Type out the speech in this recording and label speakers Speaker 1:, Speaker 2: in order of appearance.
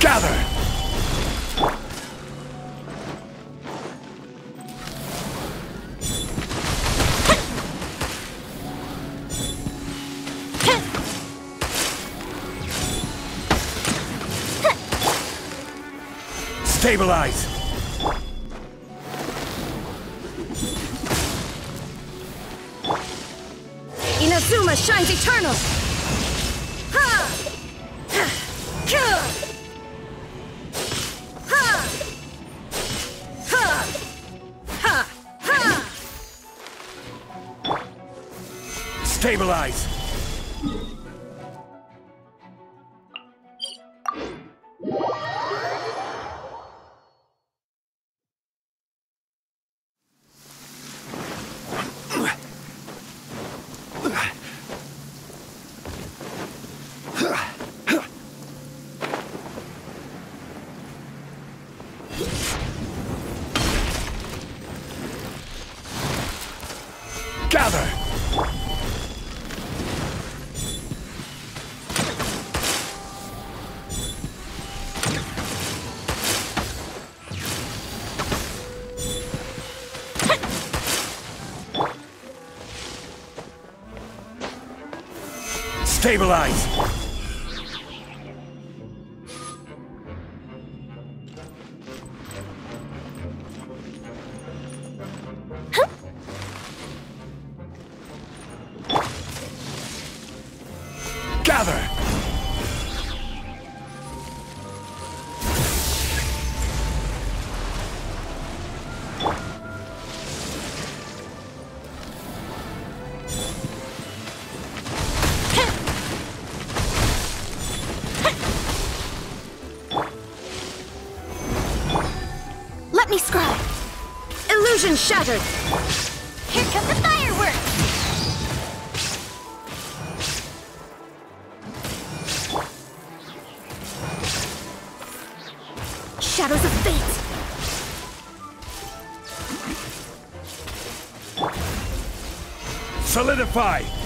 Speaker 1: Gather! Stabilize!
Speaker 2: Inazuma shines eternal! Ha! Ha!
Speaker 1: Stabilize! Gather! Stabilize! Gather!
Speaker 2: Let me scry! Illusion shattered! Shadows of fate!
Speaker 1: Solidify!